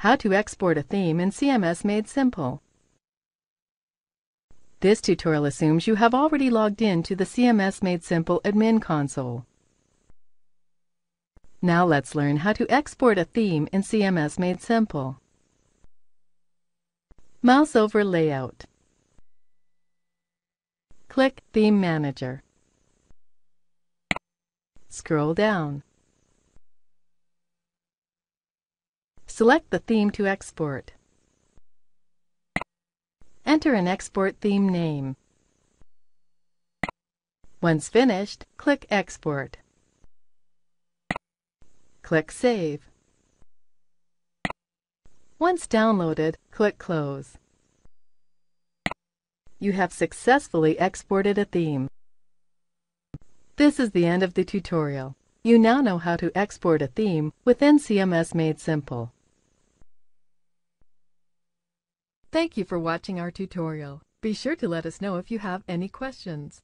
How to export a theme in CMS Made Simple. This tutorial assumes you have already logged in to the CMS Made Simple admin console. Now let's learn how to export a theme in CMS Made Simple. Mouse over Layout. Click Theme Manager. Scroll down. Select the theme to export. Enter an export theme name. Once finished, click Export. Click Save. Once downloaded, click Close. You have successfully exported a theme. This is the end of the tutorial. You now know how to export a theme within CMS Made Simple. Thank you for watching our tutorial. Be sure to let us know if you have any questions.